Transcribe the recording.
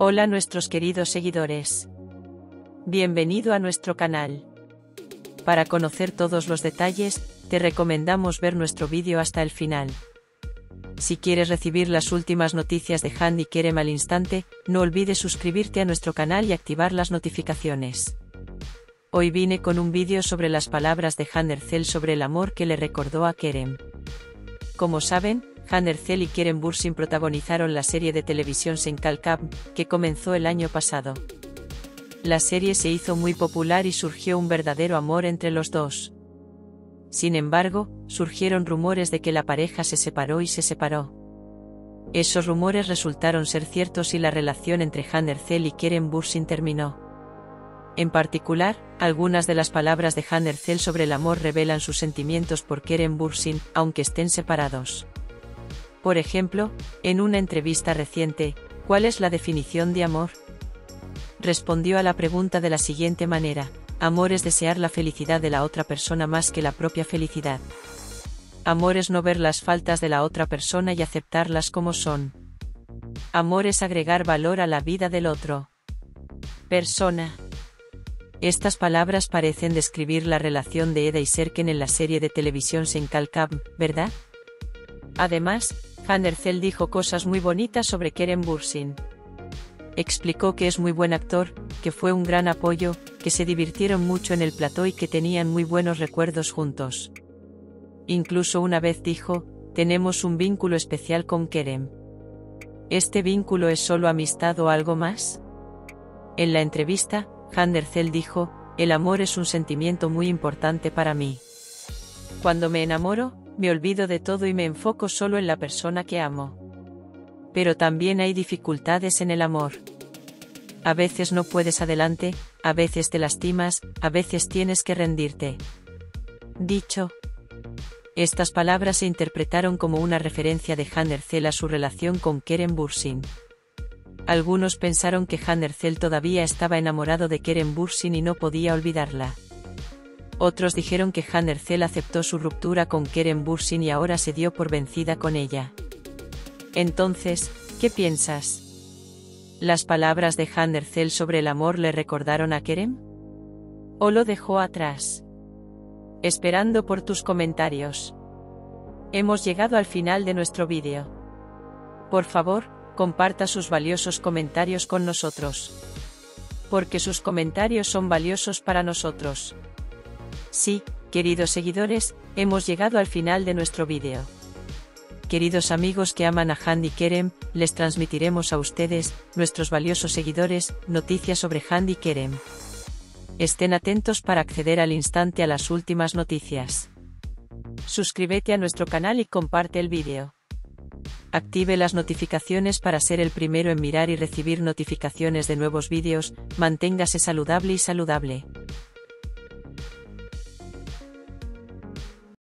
Hola nuestros queridos seguidores. Bienvenido a nuestro canal. Para conocer todos los detalles, te recomendamos ver nuestro vídeo hasta el final. Si quieres recibir las últimas noticias de Handy Kerem al instante, no olvides suscribirte a nuestro canal y activar las notificaciones. Hoy vine con un vídeo sobre las palabras de Handercel sobre el amor que le recordó a Kerem. Como saben, Handercel y Kerem Bursin protagonizaron la serie de televisión Senkal que comenzó el año pasado. La serie se hizo muy popular y surgió un verdadero amor entre los dos. Sin embargo, surgieron rumores de que la pareja se separó y se separó. Esos rumores resultaron ser ciertos y la relación entre Handercel y Kerem Bursin terminó. En particular, algunas de las palabras de Handercel sobre el amor revelan sus sentimientos por Kerem Bursin, aunque estén separados. Por ejemplo, en una entrevista reciente, ¿cuál es la definición de amor? Respondió a la pregunta de la siguiente manera, amor es desear la felicidad de la otra persona más que la propia felicidad. Amor es no ver las faltas de la otra persona y aceptarlas como son. Amor es agregar valor a la vida del otro. Persona. Estas palabras parecen describir la relación de Eda y Serken en la serie de televisión Senkal ¿verdad? Además, Van dijo cosas muy bonitas sobre Kerem Bursin. Explicó que es muy buen actor, que fue un gran apoyo, que se divirtieron mucho en el plató y que tenían muy buenos recuerdos juntos. Incluso una vez dijo, tenemos un vínculo especial con Kerem. ¿Este vínculo es solo amistad o algo más? En la entrevista, Handercel dijo, el amor es un sentimiento muy importante para mí. Cuando me enamoro, me olvido de todo y me enfoco solo en la persona que amo. Pero también hay dificultades en el amor. A veces no puedes adelante, a veces te lastimas, a veces tienes que rendirte. Dicho. Estas palabras se interpretaron como una referencia de Handercel a su relación con Keren Bursin. Algunos pensaron que Handercel todavía estaba enamorado de Keren Bursin y no podía olvidarla. Otros dijeron que Handercel aceptó su ruptura con Keren Bursin y ahora se dio por vencida con ella. Entonces, ¿qué piensas? ¿Las palabras de Handercel sobre el amor le recordaron a Kerem? ¿O lo dejó atrás? Esperando por tus comentarios. Hemos llegado al final de nuestro vídeo. Por favor, comparta sus valiosos comentarios con nosotros. Porque sus comentarios son valiosos para nosotros. Sí, queridos seguidores, hemos llegado al final de nuestro vídeo. Queridos amigos que aman a Handy Kerem, les transmitiremos a ustedes, nuestros valiosos seguidores, noticias sobre Handy Kerem. Estén atentos para acceder al instante a las últimas noticias. Suscríbete a nuestro canal y comparte el vídeo. Active las notificaciones para ser el primero en mirar y recibir notificaciones de nuevos vídeos, manténgase saludable y saludable.